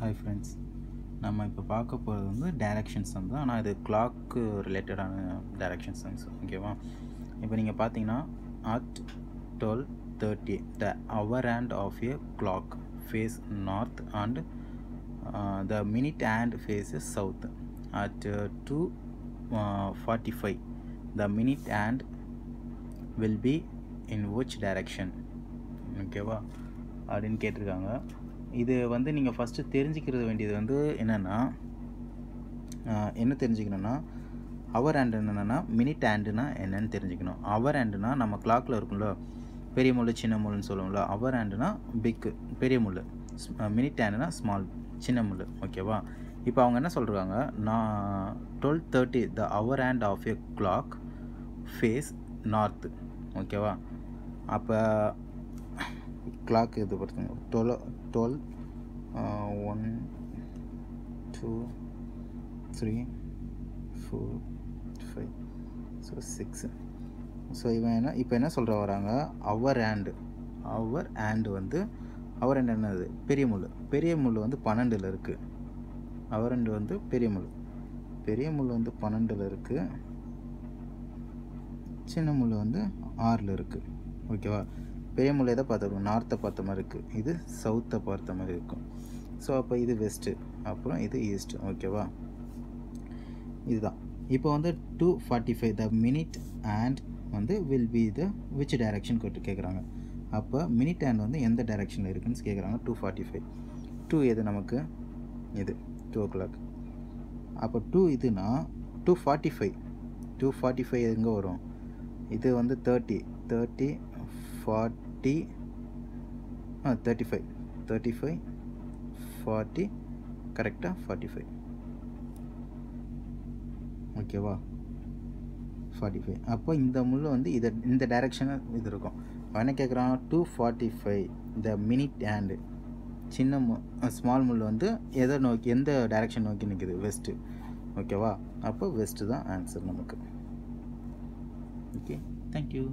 Hi friends நம்ம இப்போ பார்க்க போகிறது வந்து டைரக்ஷன்ஸ் தான். ஆனால் இது கிளாக்கு ரிலேட்டடான டைரக்ஷன்ஸ் ஓகேவா இப்போ நீங்கள் பார்த்தீங்கன்னா at twelve thirty the hour hand of a clock face north and the minute hand face south at two forty five the minute hand will be in which direction ஓகேவா அப்படின்னு கேட்டிருக்காங்க. இது வந்து நீங்கள் ஃபஸ்ட்டு தெரிஞ்சுக்கிறது வேண்டியது வந்து என்னென்னா என்ன தெரிஞ்சுக்கணுன்னா அவர் ஆண்டு என்னென்னா மினிட் ஆண்டுனா என்னன்னு தெரிஞ்சுக்கணும். அவர் ஆண்டுனா நம்ம கிளாக்கில் இருக்கும்ல பெரிய முள் சின்ன முள்ளுன்னு சொல்லுவோம்ல அவர் ஆண்டுனா பிக்கு பெரிய முள் மினிட் ஆண்டுனா ஸ்மால் சின்ன முள் ஓகேவா இப்போ அவங்க என்ன சொல்கிறாங்க நான் twelve thirty the hour hand of a clock face north ஓகேவா அப்போ கிளாக் இது படுத்துங்க? Twelve twelve one two three four five so six so இவன் என்ன இப்போ என்ன சொல்கிற வராங்க? அவர் ஹேண்டு அவர் ஹேண்டு வந்து அவர் ஆண்டு என்னது? பெரிய முள். பெரிய முள் வந்து பன்னெண்டில் இருக்குது அவர் ஆண்டு வந்து பெரிய முள். பெரிய முள் வந்து பன்னெண்டில் இருக்குது சின்ன முள் வந்து ஆறில் இருக்குது ஓகேவா? பெரிய முள் எதை பார்த்துருக்கோம். நார்த்தை பார்த்த மாதிரி இருக்குது இது சவுத்தை பார்த்த மாதிரி இருக்கும். ஸோ அப்போ இது வெஸ்ட்டு அப்புறம் இது ஈஸ்ட்டு ஓகேவா இதுதான். இப்போ வந்து two forty five the minute and வந்து will be the which direction கேட்டு கேட்குறாங்க அப்போ மினிட் ஹேண்ட் வந்து எந்த டைரக்ஷனில் இருக்குன்னு கேட்குறாங்க டூ ஃபார்ட்டி ஃபைவ் டூ எது நமக்கு? இது டூ ஓ கிளாக் அப்போ டூ இதுனா two forty five two forty five எங்கே வரும்? இது வந்து தேர்ட்டி தேர்ட்டி தேர்ட்டி ஆ thirty five thirty five forty கரெக்டாக ஃபார்ட்டி ஃபைவ் ஓகேவா ஃபார்ட்டி ஃபைவ் அப்போ இந்த முள் வந்து இதை இந்த டைரெக்ஷனில் இது இருக்கும். அவன் என்ன கேட்குறான் two forty five the minute hand சின்ன மு ஸ்மால் முள் வந்து எதை நோக்கி எந்த டைரெக்ஷன் நோக்கி நிற்குது வெஸ்ட்டு ஓகேவா அப்போ வெஸ்ட்டு தான் ஆன்சர் நமக்கு. Okay thank you